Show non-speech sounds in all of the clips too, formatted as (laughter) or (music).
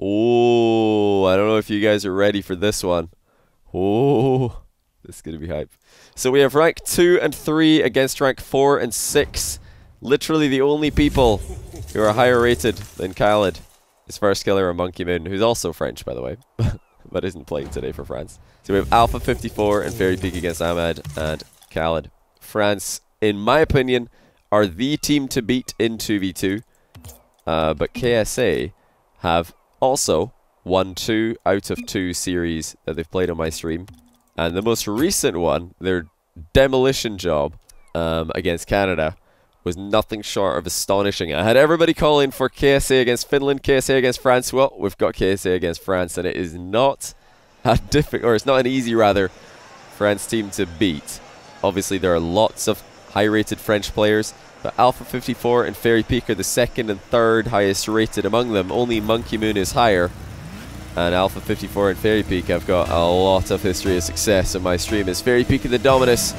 Oh, I don't know if you guys are ready for this one. Oh, this is going to be hype. So we have rank 2 and 3 against rank 4 and 6. Literally the only people who are higher rated than Khaled. His first killer, a Monkey Moon, who's also French, by the way, (laughs) but isn't playing today for France. So we have Alpha 54 and Fairy Peak against Ahmed and Khaled. France, in my opinion, are the team to beat in 2v2. Uh, but KSA have also won two out of two series that they've played on my stream. And the most recent one, their demolition job um, against Canada, was nothing short of astonishing. I had everybody calling for KSA against Finland, KSA against France. Well, we've got KSA against France, and it is not a difficult, or it's not an easy, rather, France team to beat. Obviously, there are lots of high-rated French players, but Alpha 54 and Fairy Peak are the second and third highest rated among them. Only Monkey Moon is higher. And Alpha 54 and Fairy Peak have got a lot of history of success on my stream. It's Fairy Peak and the Dominus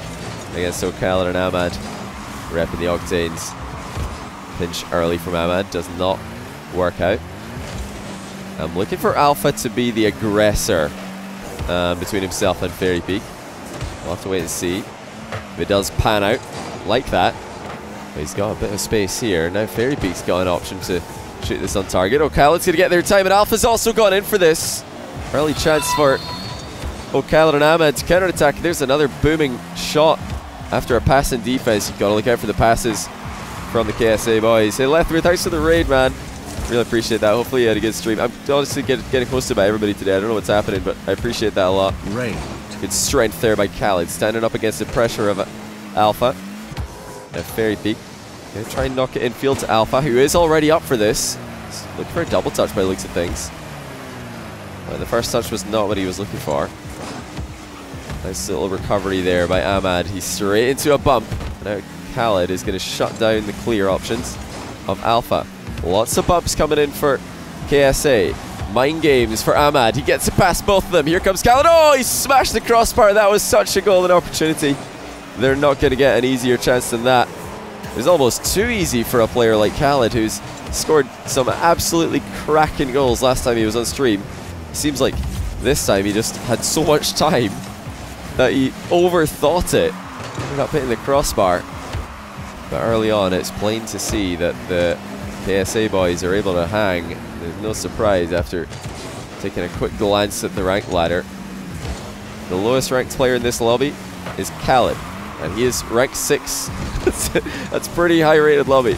against O'Khaled and Ahmad. Repping the Octanes. Pinch early from Ahmad does not work out. I'm looking for Alpha to be the aggressor um, between himself and Fairy Peak. We'll have to wait and see. If it does pan out like that, he's got a bit of space here. Now Fairy Peak's got an option to shoot this on target. O'Khaled's going to get their time, and Alpha's also gone in for this. Early chance for O'Khaled and Ahmed to counter-attack. There's another booming shot after a pass in defense. You've got to look out for the passes from the KSA boys. Hey, Lethbridge, thanks for the raid, man. Really appreciate that. Hopefully you had a good stream. I'm honestly get, getting hosted by everybody today. I don't know what's happening, but I appreciate that a lot. Raid. Good strength there by Khaled, standing up against the pressure of Alpha. A Fairy Peak. Gonna try and knock it infield to Alpha, who is already up for this. Looking for a double touch by the looks of things. Well, the first touch was not what he was looking for. Nice little recovery there by Ahmad. He's straight into a bump. Now Khaled is going to shut down the clear options of Alpha. Lots of bumps coming in for KSA. Mind games for Ahmad. He gets it past both of them. Here comes Khaled. Oh, he smashed the crossbar. That was such a golden opportunity. They're not going to get an easier chance than that. It was almost too easy for a player like Khaled, who's scored some absolutely cracking goals last time he was on stream. It seems like this time he just had so much time that he overthought it. Ended up hitting the crossbar. But early on, it's plain to see that the KSA boys are able to hang. There's no surprise after taking a quick glance at the rank ladder. The lowest ranked player in this lobby is Khaled, and he is rank 6. (laughs) That's pretty high rated lobby.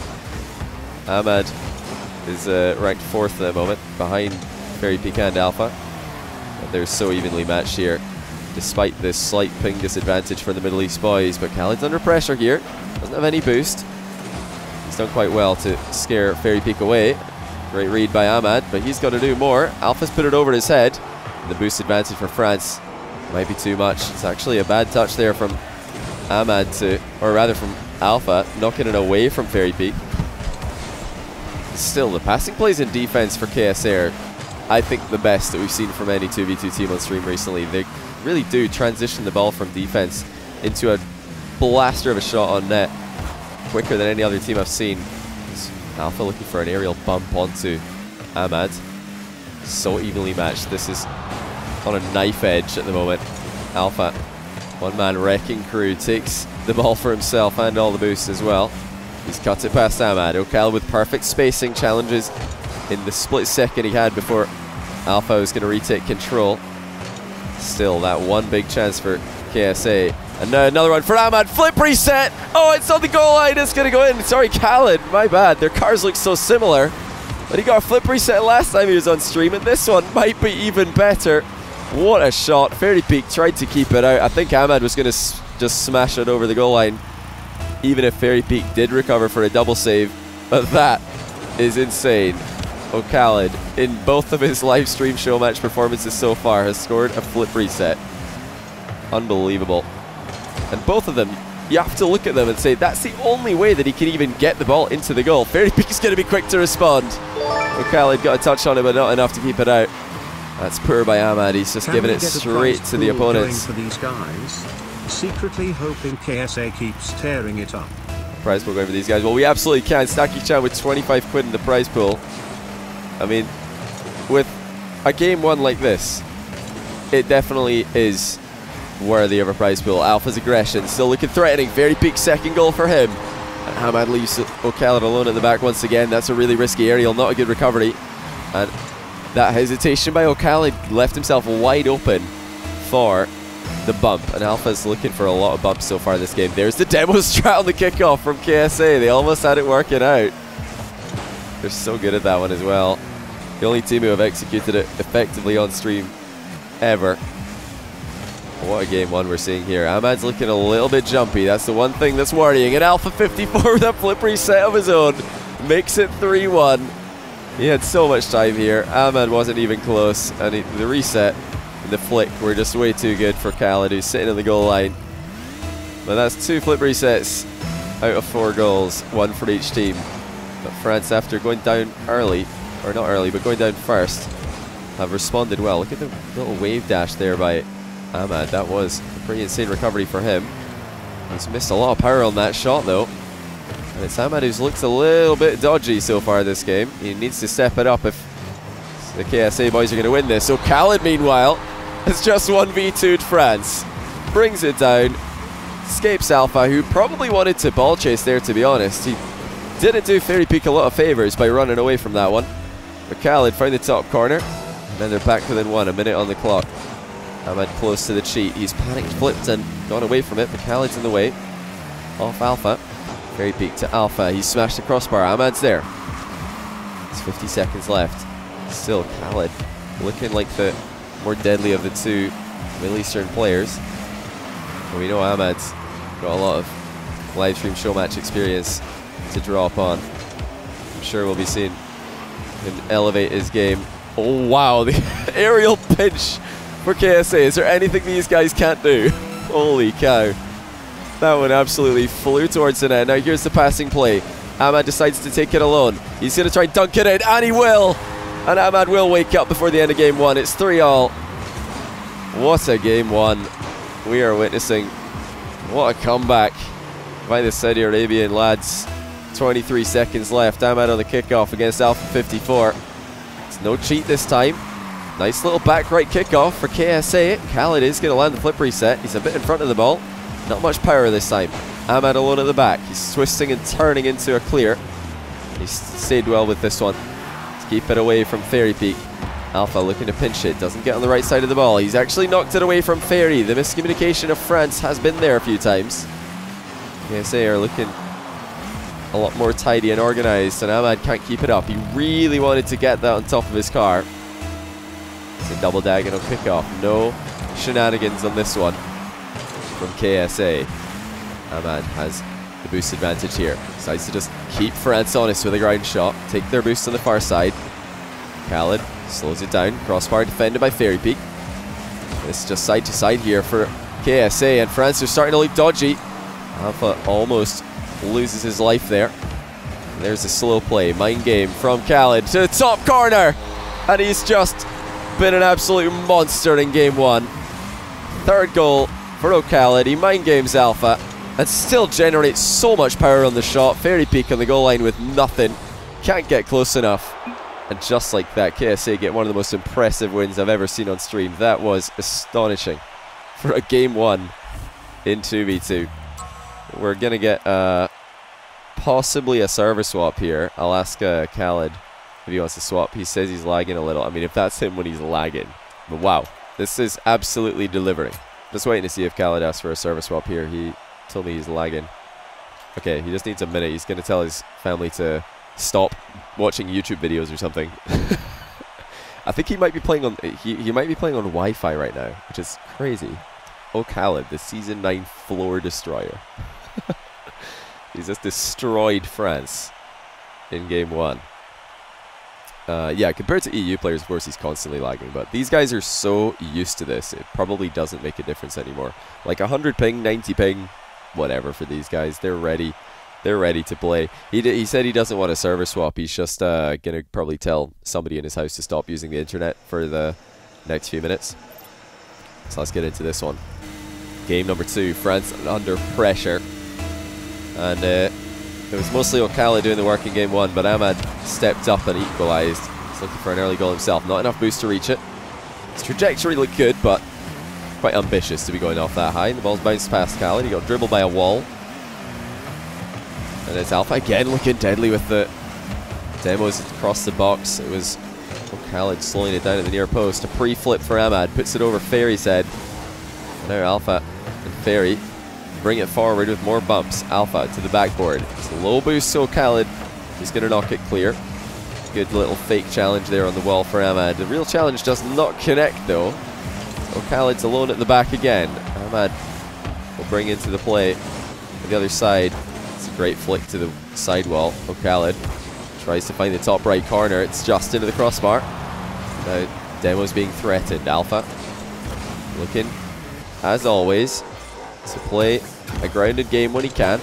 Ahmad is uh, ranked 4th at the moment, behind Fairy Peak and Alpha. But they're so evenly matched here, despite this slight ping disadvantage for the Middle East boys. But Khaled's under pressure here, doesn't have any boost. He's done quite well to scare Fairy Peak away. Great read by Ahmad, but he's got to do more. Alpha's put it over his head. The boost advantage for France might be too much. It's actually a bad touch there from Ahmad uh, to, or rather from Alpha, knocking it away from Fairy Peak. Still, the passing plays in defense for KSA are, I think, the best that we've seen from any 2v2 team on stream recently. They really do transition the ball from defense into a blaster of a shot on net quicker than any other team I've seen. Alpha looking for an aerial bump onto Ahmad. So evenly matched. This is on a knife edge at the moment. Alpha, one man wrecking crew, takes the ball for himself and all the boosts as well. He's cut it past Ahmad. O'Khaled with perfect spacing challenges in the split second he had before Alpha was going to retake control. Still, that one big chance for KSA. And now another one for Ahmad. Flip reset. Oh, it's on the goal line. It's going to go in. Sorry, Khaled. My bad. Their cars look so similar. But he got a flip reset last time he was on stream, and this one might be even better. What a shot. Fairy Peak tried to keep it out. I think Ahmad was going to just smash it over the goal line, even if Fairy Peak did recover for a double save. But that is insane. O'Khaled, in both of his (laughs) live stream show match performances so far, has scored a flip reset. Unbelievable. And both of them, you have to look at them and say, that's the only way that he can even get the ball into the goal. Fairy Peak is going to be quick to respond. O'Khaled got a touch on it, but not enough to keep it out. That's poor by Ahmad. He's just Can giving it straight to the opponents. for these guys, secretly hoping KSA keeps tearing it up. prize pool going for these guys. Well, we absolutely can. Stacky Chan with 25 quid in the prize pool. I mean, with a game one like this, it definitely is worthy of a prize pool. Alpha's aggression still looking threatening. Very big second goal for him. And Hamad leaves O'Khaled alone in the back once again. That's a really risky aerial, not a good recovery. And that hesitation by O'Khaled left himself wide open for the bump. And Alpha's looking for a lot of bumps so far in this game. There's the demo strat on the kickoff from KSA. They almost had it working out. They're so good at that one as well. The only team who have executed it effectively on stream ever. What a game one we're seeing here. Ahmad's looking a little bit jumpy. That's the one thing that's worrying. And Alpha 54 with a flip reset of his own makes it 3-1. He had so much time here. Ahmad wasn't even close. And he, the reset and the flick were just way too good for Khaled, who's sitting in the goal line. But that's two flip resets out of four goals, one for each team. But France, after going down early, or not early, but going down first, have responded well. Look at the little wave dash there by Ahmad. That was a pretty insane recovery for him. He's missed a lot of power on that shot, though. And it's Ahmad who's looks a little bit dodgy so far this game. He needs to step it up if the KSA boys are going to win this. So Khaled, meanwhile, (laughs) has just 1v2'd France. Brings it down. Escapes Alpha, who probably wanted to ball chase there, to be honest. He didn't do Fairy Peak a lot of favours by running away from that one. But Khaled found the top corner. And then they're back within one, a minute on the clock. Ahmed close to the cheat. He's panicked, flipped, and gone away from it. But Khaled's in the way. Off Alpha. Fairy Peak to Alpha. He's smashed the crossbar. Ahmad's there. It's 50 seconds left. Still Khaled looking like the more deadly of the two Middle Eastern players. And we know Ahmad's got a lot of live stream show match experience to draw upon. I'm sure we'll be seeing him elevate his game. Oh wow, (laughs) the aerial pinch for KSA. Is there anything these guys can't do? (laughs) Holy cow. That one absolutely flew towards the net. Now here's the passing play. Ahmad decides to take it alone. He's going to try dunk it in, and he will. And Ahmad will wake up before the end of game one. It's 3 all. What a game one we are witnessing. What a comeback by the Saudi Arabian lads. 23 seconds left. Ahmad on the kickoff against Alpha 54. It's no cheat this time. Nice little back right kickoff for KSA. Khaled is going to land the flip reset. He's a bit in front of the ball. Not much power this time. Ahmad alone at the back. He's twisting and turning into a clear. He's stayed well with this one. To keep it away from Fairy Peak. Alpha looking to pinch it. Doesn't get on the right side of the ball. He's actually knocked it away from Fairy. The miscommunication of France has been there a few times. KSA are looking a lot more tidy and organised, and Ahmad can't keep it up. He really wanted to get that on top of his car. It's a double diagonal kickoff. No shenanigans on this one from KSA. Ahmad has the boost advantage here. Decides to just keep France honest with a ground shot. Take their boost on the far side. Khaled slows it down. Crossbar defended by Fairy Peak. It's just side to side here for KSA, and France are starting to look dodgy. Alpha almost loses his life there. And there's a slow play, mind game from Khaled to the top corner. And he's just been an absolute monster in game one. Third goal for. He mind games Alpha and still generates so much power on the shot. Fairy Peak on the goal line with nothing. Can't get close enough. And just like that, KSA get one of the most impressive wins I've ever seen on stream. That was astonishing for a game one in 2v2. We're going to get uh, possibly a server swap here. I'll ask uh, Khaled if he wants to swap. He says he's lagging a little. I mean, if that's him when he's lagging. But wow, this is absolutely delivering. Just waiting to see if Khaled asks for a service swap here. He told me he's lagging. Okay, he just needs a minute. He's going to tell his family to stop watching YouTube videos or something. (laughs) I think he might be playing on he, he might be playing on Wi-Fi right now, which is crazy. Oh, Khaled, the season nine floor destroyer. (laughs) He's just destroyed France in game one. Uh, yeah, compared to EU players, of course, he's constantly lagging. But these guys are so used to this, it probably doesn't make a difference anymore. Like 100 ping, 90 ping, whatever for these guys. They're ready. They're ready to play. He, he said he doesn't want a server swap. He's just uh, going to probably tell somebody in his house to stop using the internet for the next few minutes. So let's get into this one. Game number two, France under pressure. And uh, it was mostly O'Khaled doing the work in game one, but Ahmad stepped up and equalised. He's looking for an early goal himself. Not enough boost to reach it. His trajectory looked good, but quite ambitious to be going off that high. And the ball's bounced past Khaled. He got dribbled by a wall. And it's Alpha again looking deadly with the demos across the box. It was Khaled slowing it down at the near post. A pre-flip for Ahmad. Puts it over Fairy's head. Now Alpha and Fairy bring it forward with more bumps. Alpha to the backboard. It's a low boost, so Khaled is going to knock it clear. Good little fake challenge there on the wall for Ahmad. The real challenge does not connect though. So Khaled's alone at the back again. Ahmad will bring into the play on the other side. It's a great flick to the sidewall. Oh, Khaled tries to find the top right corner. It's just into the crossbar. Now Demo's being threatened. Alpha looking, as always, to play a grounded game when he can.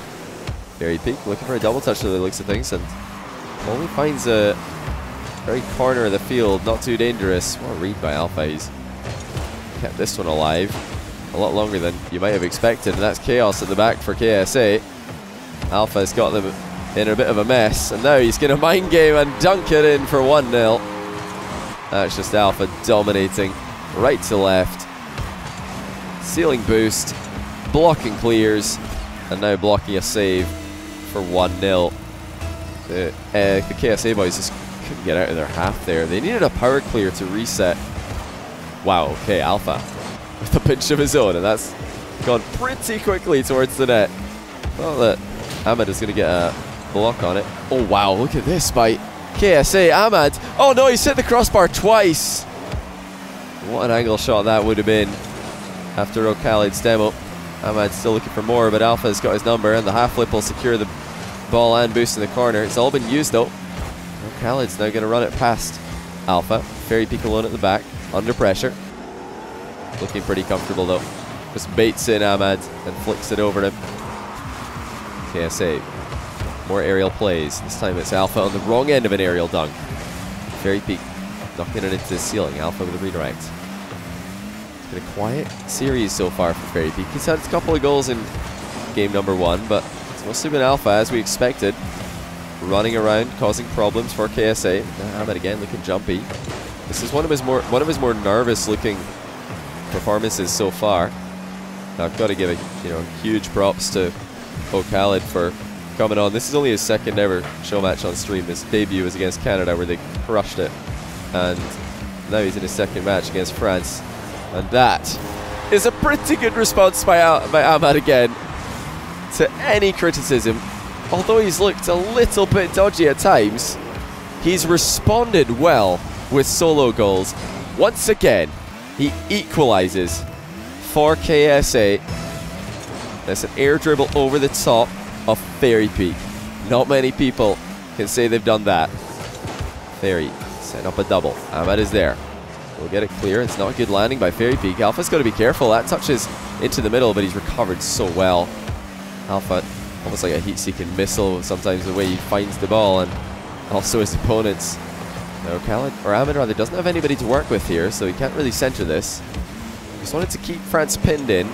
Fairy Peak looking for a double touch to the looks of things and only finds a very corner of the field, not too dangerous. What a read by Alpha. He's kept this one alive a lot longer than you might have expected, and that's chaos at the back for KSA. Alpha's got them in a bit of a mess, and now he's going to mind game and dunk it in for 1 0. That's just Alpha dominating right to left. Ceiling boost, blocking clears, and now blocking a save for 1 0. The, uh, the KSA boys just couldn't get out of their half there. They needed a power clear to reset. Wow, okay, Alpha with a pinch of his own, and that's gone pretty quickly towards the net. Thought that Ahmed is going to get a block on it. Oh, wow, look at this by KSA. Ahmed. Oh, no, he's hit the crossbar twice. What an angle shot that would have been after O'Khalid's demo. Ahmad's still looking for more, but Alpha's got his number, and the half flip will secure the ball and boost in the corner. It's all been used, though. Khaled's now going to run it past Alpha. Peak alone at the back, under pressure. Looking pretty comfortable, though. Just baits in Ahmad and flicks it over him. KSA. More aerial plays. This time it's Alpha on the wrong end of an aerial dunk. Fairy Peak knocking it into the ceiling. Alpha with a redirect. Been a quiet series so far for Fairy Peak. He's had a couple of goals in game number one, but it's mostly been Alpha as we expected. Running around, causing problems for KSA. Ahmed again looking jumpy. This is one of his more one of his more nervous looking performances so far. Now I've got to give a you know huge props to O'Khalid for coming on. This is only his second ever show match on stream. His debut was against Canada where they crushed it. And now he's in his second match against France. And that is a pretty good response by, by Ahmad again to any criticism. Although he's looked a little bit dodgy at times, he's responded well with solo goals. Once again, he equalizes for KSA. That's an air dribble over the top of Fairy Peak. Not many people can say they've done that. Fairy set up a double. Ahmed is there. We'll get it clear. It's not a good landing by Fairy Peak. Alpha's got to be careful. That touches into the middle, but he's recovered so well. Alpha, almost like a heat-seeking missile, sometimes the way he finds the ball, and also his opponents. No, Khaled, or Ahmed rather, doesn't have anybody to work with here, so he can't really center this. Just wanted to keep France pinned in.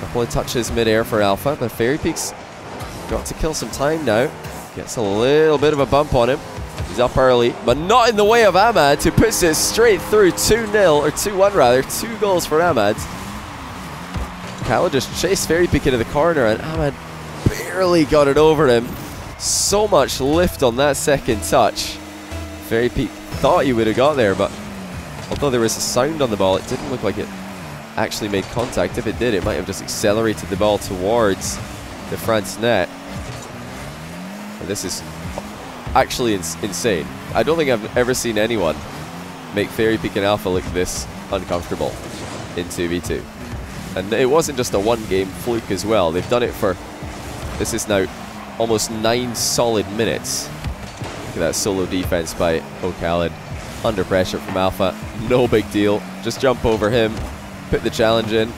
Couple of touches mid-air for Alpha, but Fairy Peak's got to kill some time now. Gets a little bit of a bump on him. He's up early, but not in the way of Ahmad, who puts it straight through 2-0, or 2-1 rather. Two goals for Ahmad. Khaled just chased Fairy Peak into the corner, and Ahmad barely got it over him. So much lift on that second touch. Fairy Peak thought he would have got there, but although there was a sound on the ball, it didn't look like it actually made contact. If it did, it might have just accelerated the ball towards the France net. And this is actually ins insane. I don't think I've ever seen anyone make Fairy Peak and Alpha look this uncomfortable in 2v2. And it wasn't just a one game fluke as well. They've done it for, this is now almost nine solid minutes. Look at that solo defense by O'Khalid. Under pressure from Alpha. No big deal. Just jump over him. Put the challenge in.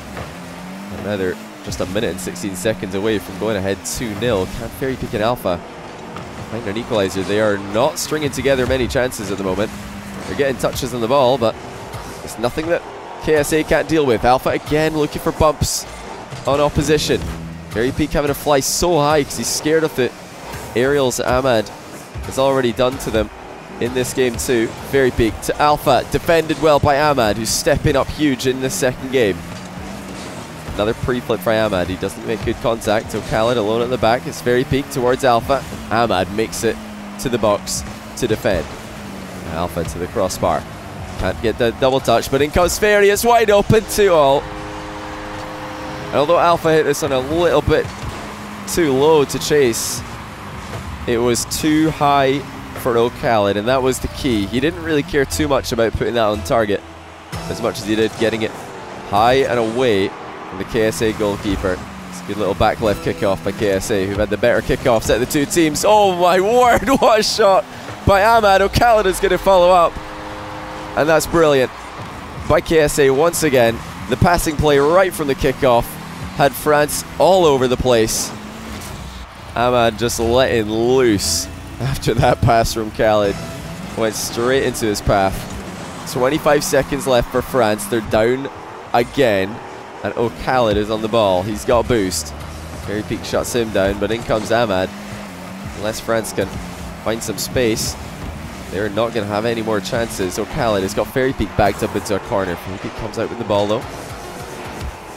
They're just a minute and 16 seconds away from going ahead 2-0. Can Fairy Peak and Alpha find an equalizer? They are not stringing together many chances at the moment. They're getting touches on the ball, but it's nothing that KSA can't deal with. Alpha again looking for bumps on opposition. Fairy Peak having to fly so high because he's scared of the aerials Ahmad has already done to them. in this game too. Fairy Peak to Alpha, defended well by Ahmad, who's stepping up huge in the second game. Another pre-flip for Ahmad. He doesn't make good contact. So Khaled alone at the back. It's Fairy Peak towards Alpha. Ahmad makes it to the box to defend. Alpha to the crossbar. Can't get the double touch, but in comes Fairy. It's wide open to all. And although Alpha hit this on a little bit too low to chase, it was too high for O'Khaled, and that was the key. He didn't really care too much about putting that on target as much as he did getting it high and away from the KSA goalkeeper. Good little back left kickoff by KSA, who've had the better kickoffs at the two teams. Oh my (laughs) word, what a shot by Ahmad. Is going to follow up, and that's brilliant by KSA once again. The passing play right from the kickoff had France all over the place. Ahmad just letting loose (laughs) after that pass from Khaled. Went straight into his path. 25 seconds left for France. They're down again. And O'Khaled is on the ball. He's got a boost. Fairy Peak shuts him down, but in comes Ahmad. Unless France can find some space, they're not going to have any more chances. O'Khaled has got Fairy Peak backed up into a corner. Fairy Peak comes out with the ball though.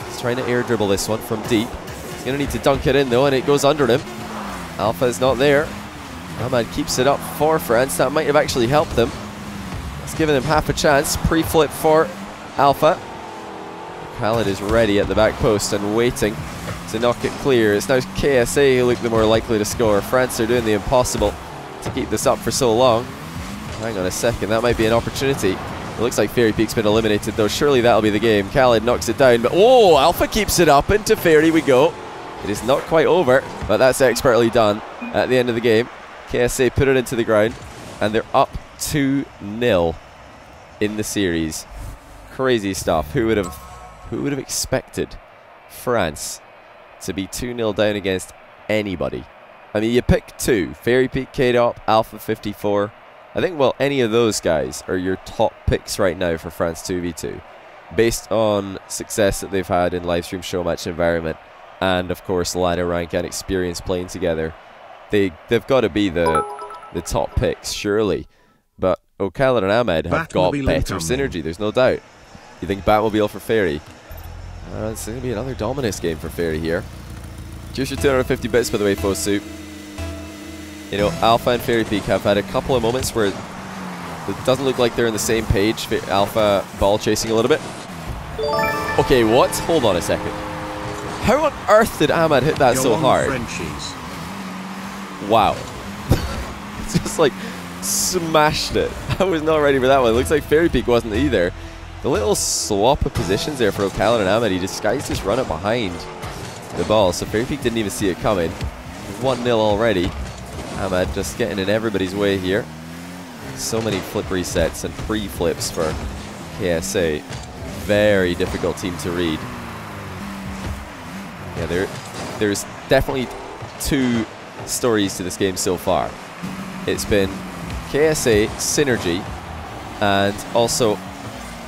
He's trying to air dribble this one from deep. He's going to need to dunk it in though, and it goes under him. Alpha is not there. Ahmad keeps it up for France. That might have actually helped them. It's given them half a chance. Pre-flip for Alpha. Khaled is ready at the back post and waiting to knock it clear. It's now KSA who look the more likely to score. France are doing the impossible to keep this up for so long. Hang on a second, that might be an opportunity. It looks like Fairy Peak's been eliminated though. Surely that'll be the game. Khaled knocks it down, but oh, Alpha keeps it up. Into Fairy we go. It is not quite over, but that's expertly done at the end of the game. KSA put it into the ground, and they're up 2 0 in the series. Crazy stuff. Who would have who would have expected France to be 2 0 down against anybody? I mean, you pick two Fairy Peak, Kaydop, Alpha 54. I think, well, any of those guys are your top picks right now for France 2v2 based on success that they've had in live stream show match environment and of course ladder rank and experience playing together. They they've got to be the the top picks surely, but O'Khaled and Ahmed have got better synergy. There's no doubt. You think Batmobile for Fairy? Uh, it's going to be another Dominus game for Fairy here. Just your 250 bits, by the way, Fosu. You know, Alpha and Fairy Peak have had a couple of moments where it doesn't look like they're on the same page. Alpha ball chasing a little bit. Okay, what? Hold on a second. How on earth did Ahmad hit that so hard? Frenchies. Wow. It's (laughs) just like smashed it. (laughs) I was not ready for that one. It looks like Fairy Peak wasn't either. The little swap of positions there for O'Khaled and Ahmed. He disguised his run up behind the ball. So Fairy Peak didn't even see it coming. 1-0 already. Ahmed just getting in everybody's way here. So many flip resets and free flips for KSA. Very difficult team to read. Yeah, there, there's definitely two stories to this game so far. It's been KSA synergy and also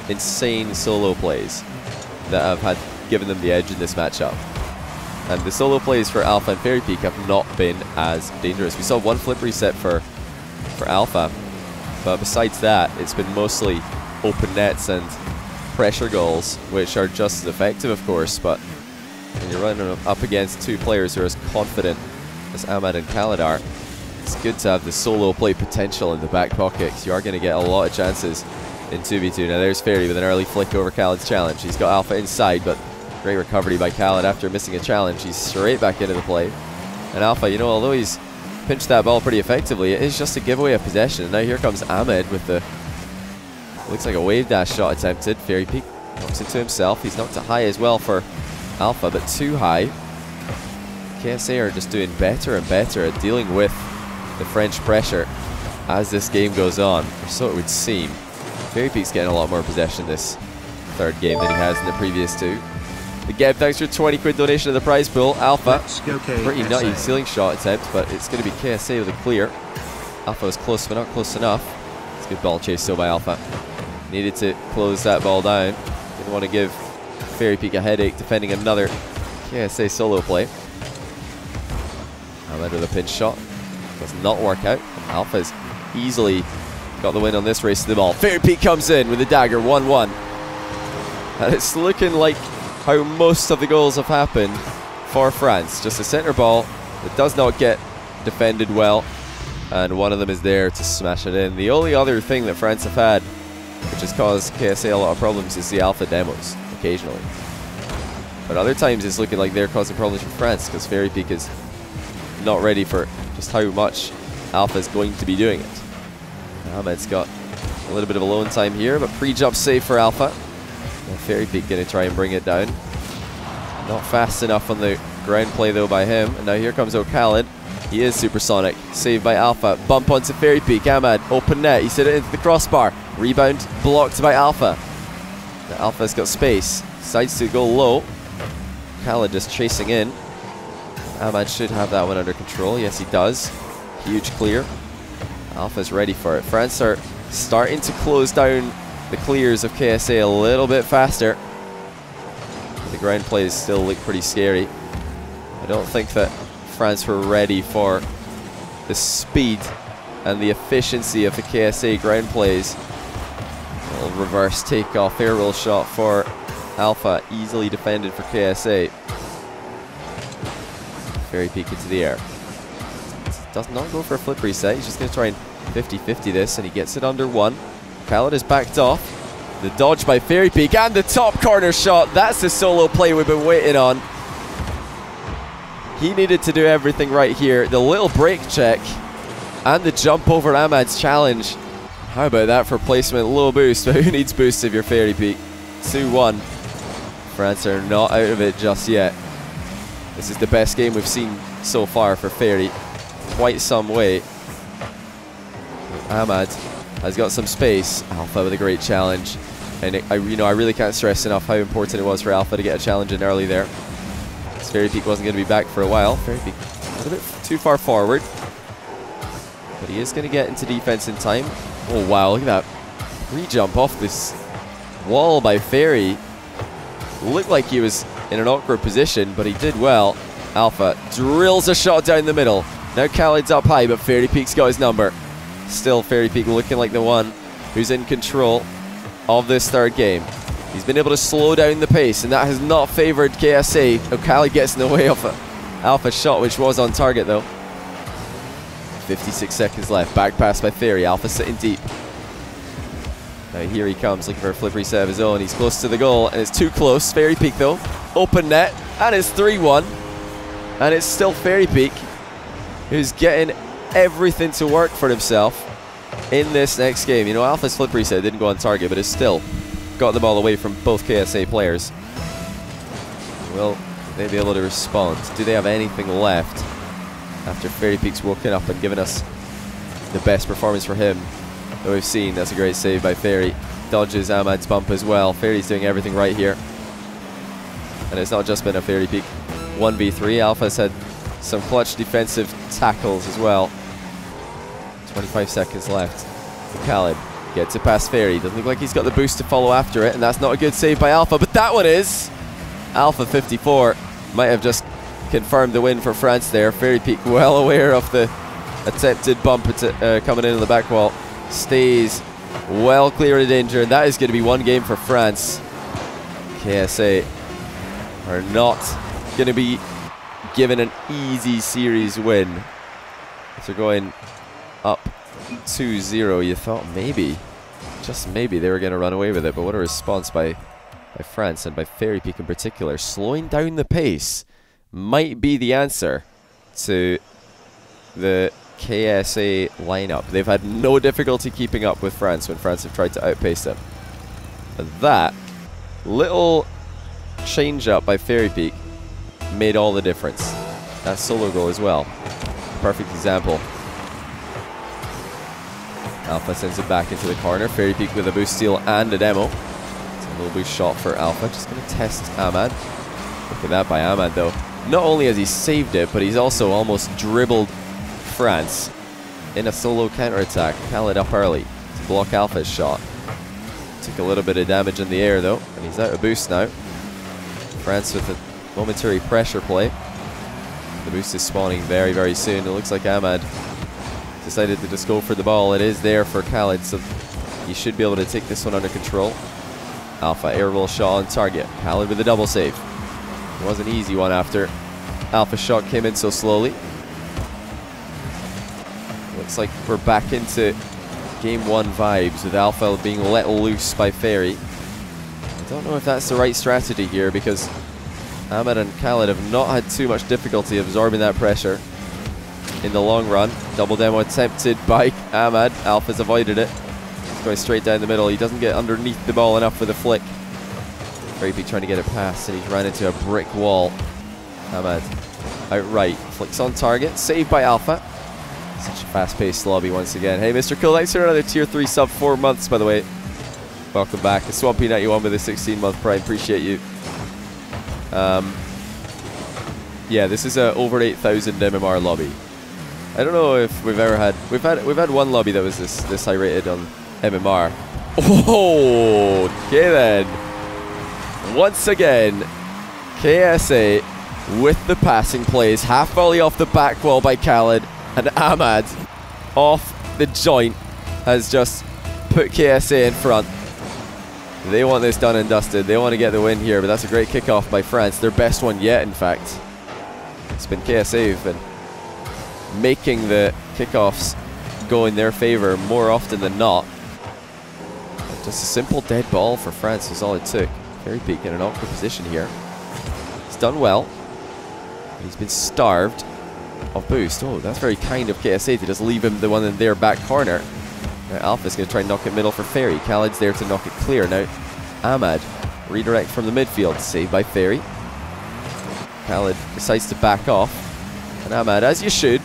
insane solo plays that have had given them the edge in this matchup. And the solo plays for Alpha and Fairy Peak have not been as dangerous. We saw one flip reset for for Alpha, but besides that, it's been mostly open nets and pressure goals, which are just as effective, of course, but when you're running up against two players who are as confident as Ahmad and Khaled are, it's good to have the solo play potential in the back pocket you are going to get a lot of chances in 2v2. Now there's Fairy with an early flick over Khaled's challenge. He's got Alpha inside, but great recovery by Khaled after missing a challenge. He's straight back into the play. And Alpha, you know, although he's pinched that ball pretty effectively, it is just a giveaway of possession. And now here comes Ahmed with the, looks like a wave dash shot attempted. Fairy Peak knocks into himself. He's knocked it high as well for Alpha, but too high. KSA are just doing better and better at dealing with the French pressure as this game goes on, or so it would seem. Fairy Peak's getting a lot more possession this third game than he has in the previous two. The Geb, thanks for 20 quid donation to the prize pool. Alpha, pretty nutty ceiling shot attempt, but it's going to be KSA with a clear. Alpha was close, but not close enough. It's a good ball chase still by Alpha. Needed to close that ball down. Didn't want to give Fairy Peak a headache defending another KSA solo play. Ahmed with a pinch shot. Does not work out. Alpha is easily got the win on this race to the ball. Fairy Peak comes in with the dagger, 1-1. And it's looking like how most of the goals have happened for France. Just a centre ball that does not get defended well, and one of them is there to smash it in. The only other thing that France have had, which has caused KSA a lot of problems, is the alpha demos, occasionally. But other times it's looking like they're causing problems for France, because Fairy Peak is not ready for just how much Alpha is going to be doing it. Ahmed's got a little bit of a alone time here, but pre-jump save for Alpha. And Fairy Peak going to try and bring it down. Not fast enough on the ground play though by him. And now here comes O'Khalid. He is supersonic. Saved by Alpha. Bump onto Fairy Peak. Ahmed, open net. He set it into the crossbar. Rebound blocked by Alpha. The Alpha's got space. Decides to go low. Khalid just chasing in. Ahmad should have that one under control. Yes, he does. Huge clear. Alpha's ready for it. France are starting to close down the clears of KSA a little bit faster. The ground plays still look pretty scary. I don't think that France were ready for the speed and the efficiency of the KSA ground plays. A little reverse takeoff air roll shot for Alpha, easily defended for KSA. Fairy Peak into the air. Does not go for a flip reset. He's just going to try and 50-50 this, and he gets it under one. Khaled is backed off. The dodge by Fairy Peak and the top corner shot. That's the solo play we've been waiting on. He needed to do everything right here. The little brake check and the jump over Ahmad's challenge. How about that for placement? Low boost, (laughs) but who needs boosts if you're Fairy Peak? 2-1. France are not out of it just yet. This is the best game we've seen so far for Fairy. Quite some way. Ahmad has got some space. Alpha with a great challenge. And it, I, you know, I really can't stress enough how important it was for Alpha to get a challenge in early there. Fairy Peak wasn't going to be back for a while. Fairy Peak a little bit too far forward. But he is going to get into defense in time. Oh, wow, look at that. Re-jump off this wall by Fairy. Looked like he was in an awkward position, but he did well. Alpha drills a shot down the middle. Now Khalid's up high, but Fairy Peak's got his number. Still Fairy Peak looking like the one who's in control of this third game. He's been able to slow down the pace, and that has not favored KSA. O'Kali gets in the way of an Alpha shot, which was on target though. 56 seconds left. Back pass by Fairy. Alpha sitting deep. Now here he comes, looking for a flippery reset of his own. He's close to the goal, and it's too close. Fairy Peak though. Open net, and it's 3-1. And it's still Fairy Peak, who's getting everything to work for himself in this next game. You know, Alpha's flip reset didn't go on target, but it's still got the ball away from both KSA players. Will they be able to respond? Do they have anything left after Fairy Peak's woken up and given us the best performance for him that we've seen? That's a great save by Fairy. Dodges Ahmad's bump as well. Fairy's doing everything right here. And it's not just been a Fairy Peak 1v3. Alpha's had some clutch defensive tackles as well. 25 seconds left. Khalid gets it past Fairy. Doesn't look like he's got the boost to follow after it, and that's not a good save by Alpha, but that one is. Alpha 54 might have just confirmed the win for France there. Fairy Peak (laughs) well aware of the attempted bump uh, coming in on the back wall. Stays well clear of danger, and that is going to be one game for France. KSA are not going to be given an easy series win. So going up 2-0, you thought maybe, just maybe, they were going to run away with it. But what a response by, by France and by Fairy Peak in particular. Slowing down the pace might be the answer to the KSA lineup. They've had no difficulty keeping up with France when France have tried to outpace them. And that little change up by Fairy Peak made all the difference. That solo goal as well. Perfect example. Alpha sends it back into the corner. Fairy Peak with a boost steal and a demo. It's a little boost shot for Alpha. Just going to test Ahmad. Look at that by Ahmad though. Not only has he saved it, but he's also almost dribbled France in a solo counter-attack. Khaled up early to block Alpha's shot. Took a little bit of damage in the air though, and he's out of boost now. France with a momentary pressure play. The boost is spawning very, very soon. It looks like Ahmad decided to just go for the ball. It is there for Khaled, so he should be able to take this one under control. Alpha air roll shot on target. Khaled with a double save. It was an easy one after Alpha shot came in so slowly. Looks like we're back into game one vibes with Alpha being let loose by Fairy. I don't know if that's the right strategy here because Ahmed and Khaled have not had too much difficulty absorbing that pressure in the long run. Double demo attempted by Ahmed. Alpha's avoided it. He's going straight down the middle. He doesn't get underneath the ball enough with a flick. Fairy trying to get it past, and he's ran into a brick wall. Ahmed outright. Flicks on target. Saved by Alpha. Such a fast-paced lobby once again. Hey, Mr. Cool, thanks for another tier 3 sub. Four months, by the way. Welcome back. The Swampy91 with a 16-month prime. Appreciate you. Um, yeah, this is a over 8,000 MMR lobby. I don't know if we've ever had we've had we've had one lobby that was this this high rated on MMR. (laughs) Oh, okay then. Once again, KSA with the passing plays, half volley off the back wall by Khaled, and Ahmad off the joint has just put KSA in front. They want this done and dusted. They want to get the win here, but that's a great kickoff by France. Their best one yet, in fact. It's been KSA who've been making the kickoffs go in their favor more often than not. Just a simple dead ball for France is all it took. Fairy Peak in an awkward position here. He's done well. He's been starved of boost. Oh, that's very kind of KSA to just leave him the one in their back corner. Now Alpha's going to try and knock it middle for Fairy. Khaled's there to knock it clear. Now Ahmad, redirect from the midfield, saved by Fairy. Khaled decides to back off. And Ahmad, as you should,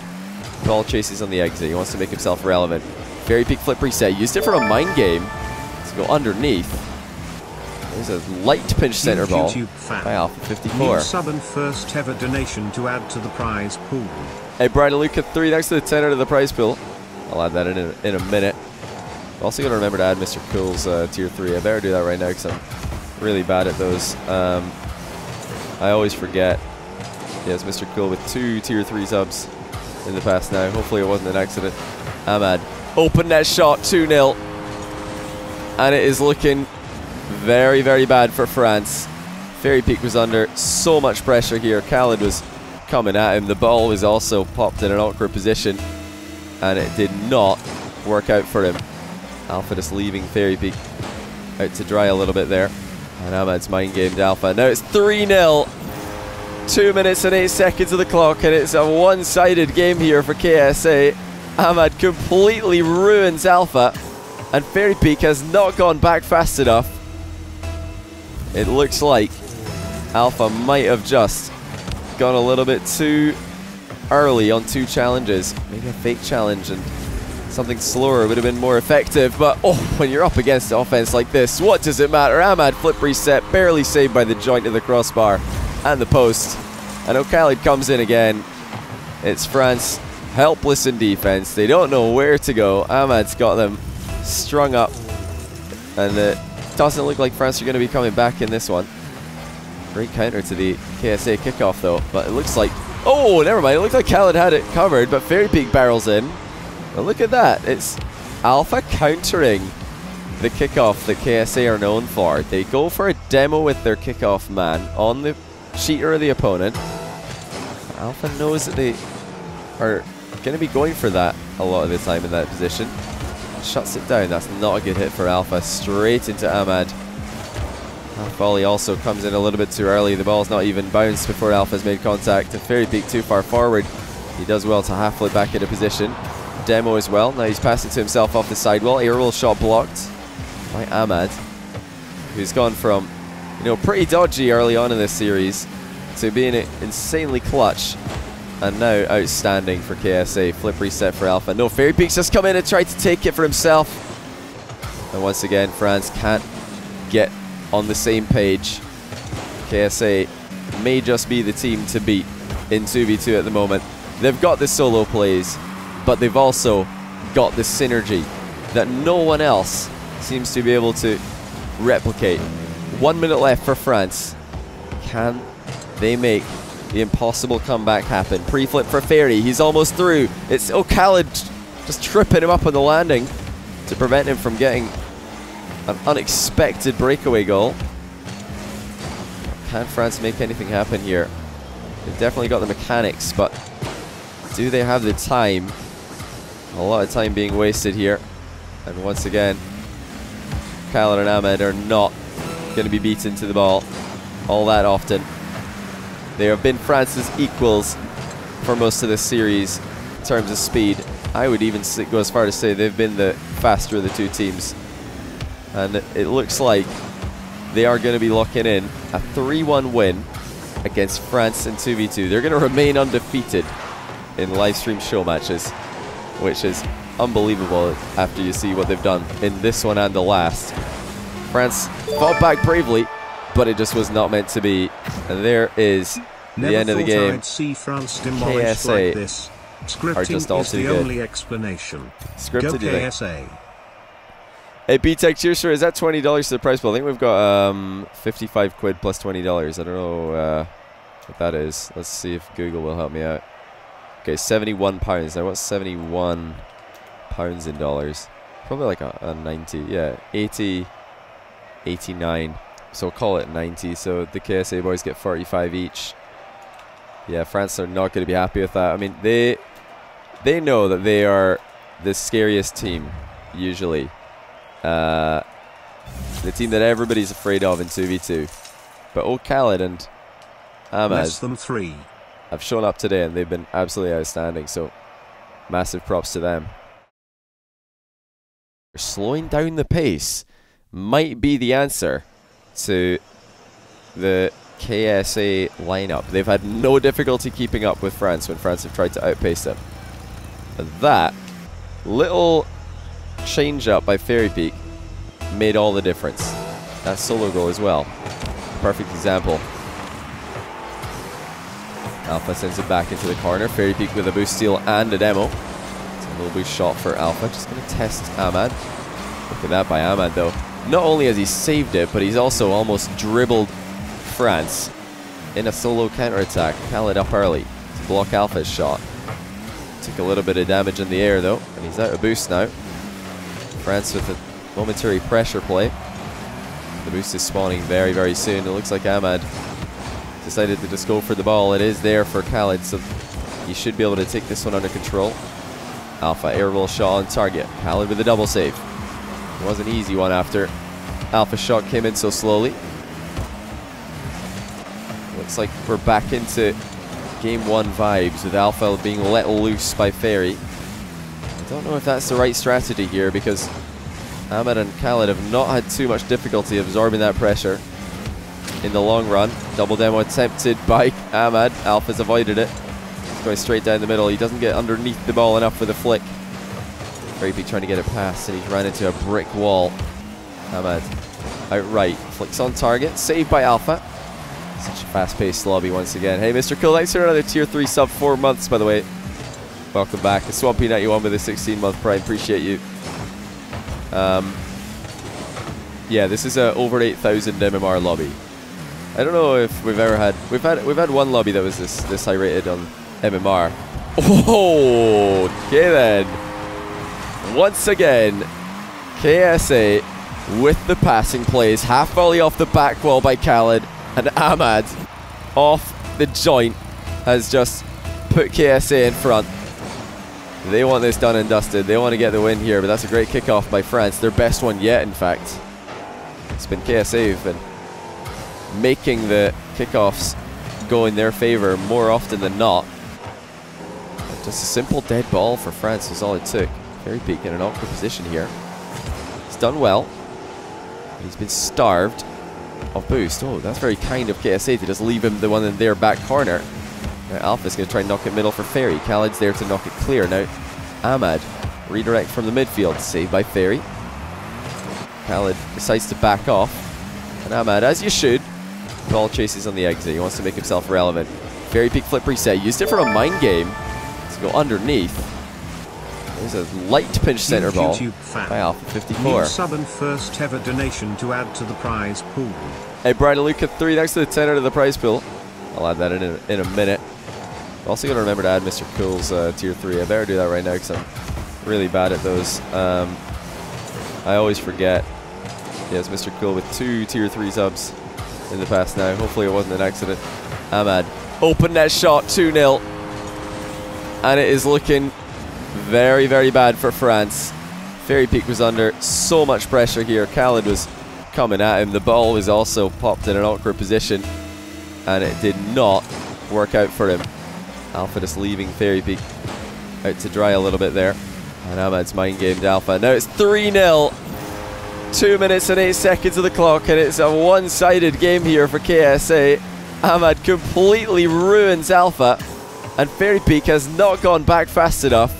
ball chases on the exit. He wants to make himself relevant. Fairy peak flip reset. Used it for a mind game Let's go underneath. There's a light pinch center ball by Alpha 54. New sub and first ever donation to add to the prize pool. Hey, Brian Luca 3, thanks to the 10 out of the prize pool. I'll add that in a, in a minute. Also got to remember to add Mr. Cool's uh, tier 3. I better do that right now because I'm really bad at those. Um, I always forget. Yes, Mr. Cool with two tier 3 subs in the past now. Hopefully it wasn't an accident. Ahmad, open net shot, 2-0. And it is looking very, very bad for France. Fairy Peak was under so much pressure here. Khaled was coming at him. The ball was also popped in an awkward position. And it did not work out for him. Alpha just leaving Fairy Peak out to dry a little bit there. And Ahmad's mind gamed Alpha. Now it's 3 0. Two minutes and eight seconds of the clock, and it's a one sided game here for KSA. Ahmad completely ruins Alpha, and Fairy Peak has not gone back fast enough. It looks like Alpha might have just gone a little bit too early on two challenges. Maybe a fake challenge and something slower would have been more effective. But oh, when you're up against offense like this, what does it matter? Ahmad flip reset, barely saved by the joint of the crossbar and the post. And O'Khaled comes in again. It's France helpless in defense. They don't know where to go. Ahmad's got them strung up. And it doesn't look like France are going to be coming back in this one. Great counter to the KSA kickoff though. But it looks like... Oh, never mind. It looked like Khaled had it covered, but Fairy Peak barrels in. And look at that. It's Alpha countering the kickoff that KSA are known for. They go for a demo with their kickoff man on the cheater of the opponent. Alpha knows that they are going to be going for that a lot of the time in that position. Shuts it down. That's not a good hit for Alpha. Straight into Ahmad. volley also comes in a little bit too early. The ball's not even bounced before Alpha's made contact. And Fairy Peak too far forward. He does well to half flip back into position. Demo as well. Now he's passing to himself off the sidewall. Aerial shot blocked by Ahmad, who's gone from you know, pretty dodgy early on in this series to being insanely clutch and now outstanding for KSA. Flip reset for Alpha. No, Fairy Peak's just come in and tried to take it for himself. And once again, France can't get on the same page. KSA may just be the team to beat in 2v2 at the moment. They've got the solo plays, but they've also got the synergy that no one else seems to be able to replicate. One minute left for France. Can they make the impossible comeback happen? Pre-flip for Fairy. He's almost through. It's O'Khaled just tripping him up on the landing to prevent him from getting an unexpected breakaway goal. Can France make anything happen here? They've definitely got the mechanics, but do they have the time? A lot of time being wasted here. And once again, Khaled and Ahmad are not going to be beaten to the ball all that often. They have been France's equals for most of this series in terms of speed. I would even go as far to say they've been the faster of the two teams. And it looks like they are going to be locking in a 3-1 win against France in 2v2. They're going to remain undefeated in live stream show matches, which is unbelievable after you see what they've done in this one and the last. France fought back bravely, but it just was not meant to be. And there is Never the end of the game. I'd see France KSA like this. Scripting just all is too the good. only explanation. Scripted, Go? KSA. Hey, cheers, sir. Is that $20 to the price bill? I think we've got um, 55 quid plus $20. I don't know uh, what that is. Let's see if Google will help me out. Okay, 71 pounds. Now, what's 71 pounds in dollars? Probably like a, a 90. Yeah, 80, 89. So call it 90. So the KSA boys get 45 each. Yeah, France are not going to be happy with that. I mean, they they know that they are the scariest team usually. Uh, the team that everybody's afraid of in 2v2. But old Khaled and Ahmed Less than three. Have shown up today and they've been absolutely outstanding. So massive props to them. Slowing down the pace might be the answer to the KSA lineup. They've had no difficulty keeping up with France when France have tried to outpace them. But that little change up by Fairy Peak made all the difference. That solo goal as well. Perfect example. Alpha sends it back into the corner. Fairy Peak with a boost steal and a demo. It's a little boost shot for Alpha. Just going to test Ahmad. Look at that by Ahmad though. Not only has he saved it, but he's also almost dribbled France in a solo counter-attack. Khaled up early to block Alpha's shot. Took a little bit of damage in the air though, and he's out of boost now. France with a momentary pressure play. The boost is spawning very, very soon. It looks like Ahmad decided to just go for the ball. It is there for Khaled, so he should be able to take this one under control. Alpha airroll shot on target. Khaled with a double save. It was an easy one after Alpha shot came in so slowly. Looks like we're back into game one vibes with Alpha being let loose by Fairy. I don't know if that's the right strategy here because Ahmad and Khaled have not had too much difficulty absorbing that pressure in the long run. Double demo attempted by Ahmad. Alpha's avoided it. He's going straight down the middle. He doesn't get underneath the ball enough for the flick. Fairy trying to get it past, and he's ran into a brick wall. Ahmad outright. Flicks on target. Saved by Alpha. Such a fast-paced lobby once again. Hey, Mr. Cool, thanks for another tier 3 sub 4 months, by the way. Welcome back. The Swampy91 with a 16-month prime. Appreciate you. Um, yeah, this is a over 8,000 MMR lobby. I don't know if we've ever had we've had we've had one lobby that was this this high rated on MMR. Oh, okay then. Once again, KSA with the passing plays, half volley off the back wall by Khaled, and Ahmad off the joint has just put KSA in front. They want this done and dusted. They want to get the win here, but that's a great kickoff by France. Their best one yet, in fact. It's been KSA who've been making the kickoffs go in their favor more often than not. Just a simple dead ball for France is all it took. Fairy Peak in an awkward position here. He's done well. He's been starved of boost. Oh, that's very kind of KSA to just leave him the one in their back corner. Now Alpha's going to try and knock it middle for Fairy. Khaled's there to knock it clear. Now Ahmad, redirect from the midfield, saved by Fairy. Khaled decides to back off. And Ahmad, as you should, ball chases on the exit. He wants to make himself relevant. Fairy Peak flip reset. Used it for a mind game Let's go underneath. There's a light pinch center ball by Alpha New 54. sub and first ever donation to add to the prize pool. Hey, Brian Luca 3, thanks to the 10 out of the prize pool. I'll add that in a, in a minute. Also, going to remember to add Mr. Cool's uh, tier 3. I better do that right now because I'm really bad at those. Um, I always forget. Yes, Mr. Cool with two tier 3 subs in the past now. Hopefully it wasn't an accident. Ahmad, open net shot, 2-0. And it is looking very, very bad for France. Fairy Peak was under so much pressure here. Khaled was coming at him. The ball was also popped in an awkward position. And it did not work out for him. Alpha just leaving Fairy Peak out to dry a little bit there. And Ahmad's mind gamed Alpha. Now it's 3 0. Two minutes and eight seconds of the clock, and it's a one sided game here for KSA. Ahmad completely ruins Alpha, and Fairy Peak has not gone back fast enough.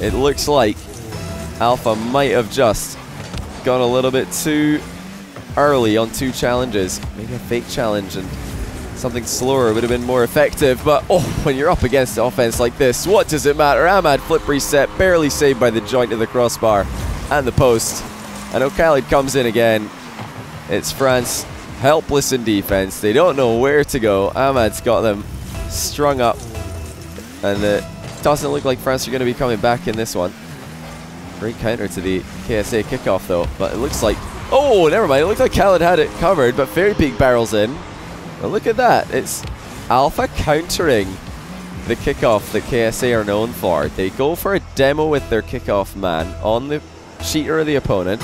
It looks like Alpha might have just gone a little bit too early on two challenges. Maybe a fake challenge and something slower would have been more effective. But oh, when you're up against an offense like this, what does it matter? Ahmad flip reset, barely saved by the joint of the crossbar and the post. And O'Khaled comes in again. It's France helpless in defense. They don't know where to go. Ahmad's got them strung up. And it doesn't look like France are going to be coming back in this one. Great counter to the KSA kickoff though. But it looks like... Oh, never mind. It looked like Khaled had it covered, but Fairy Peak barrels in. But look at that. It's Alpha countering the kickoff that KSA are known for. They go for a demo with their kickoff man on the cheater of the opponent.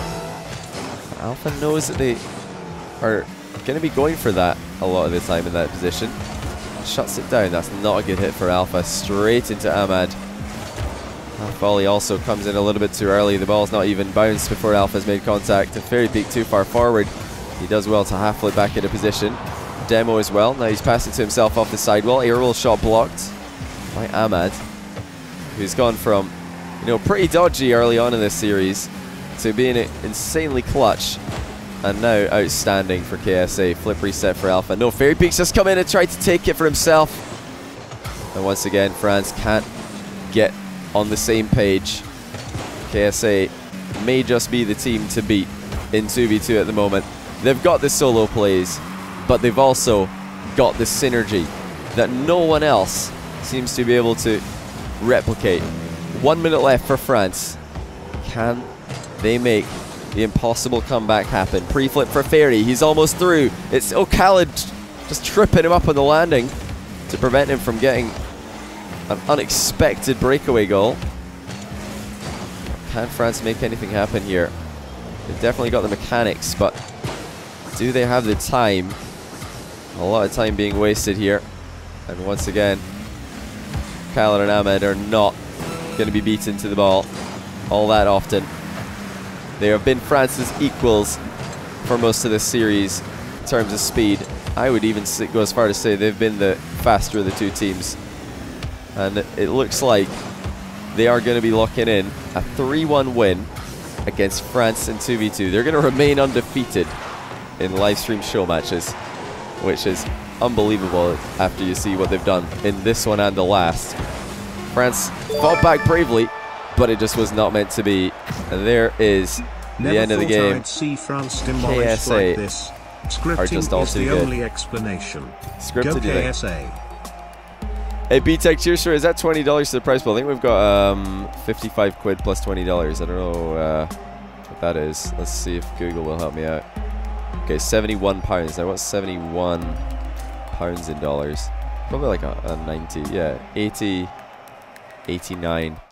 Alpha knows that they are going to be going for that a lot of the time in that position. Shuts it down. That's not a good hit for Alpha. Straight into Ahmad. Volley also comes in a little bit too early. The ball's not even bounced before Alpha's made contact. And Fairy Peak too far forward. He does well to half flip back into position. Demo as well. Now he's passing to himself off the sidewall. Aerial shot blocked by Ahmad, who's gone from, you know, pretty dodgy early on in this series to being insanely clutch and now outstanding for KSA. Flip reset for Alpha. No, Fairy Peaks just come in and tried to take it for himself. And once again, France can't get on the same page. KSA may just be the team to beat in 2v2 at the moment. They've got the solo plays, but they've also got the synergy that no one else seems to be able to replicate. One minute left for France. Can they make the impossible comeback happen? Pre-flip for Fairy. He's almost through. It's O'Khaled just tripping him up on the landing to prevent him from getting an unexpected breakaway goal. Can France make anything happen here? They've definitely got the mechanics, but do they have the time? A lot of time being wasted here. And once again, Khaled and Ahmad are not going to be beaten to the ball all that often. They have been France's equals for most of this series in terms of speed. I would even go as far to say they've been the faster of the two teams. And it looks like they are going to be locking in a 3-1 win against France in 2v2. They're going to remain undefeated in live stream show matches, which is unbelievable after you see what they've done in this one and the last. France fought back bravely, but it just was not meant to be. And there is Never the end of the game. I'd see France demolished KSA like this. Scripting just all is too the good. only explanation. Scripted, Go KSA. Hey, B-Tech, Cheers, sure. Is that $20 to the price pool? I think we've got um, 55 quid plus $20. I don't know uh, what that is. Let's see if Google will help me out. Okay, 71 pounds. Now, what's 71 pounds in dollars? Probably like a, a 90. Yeah, 80, 89.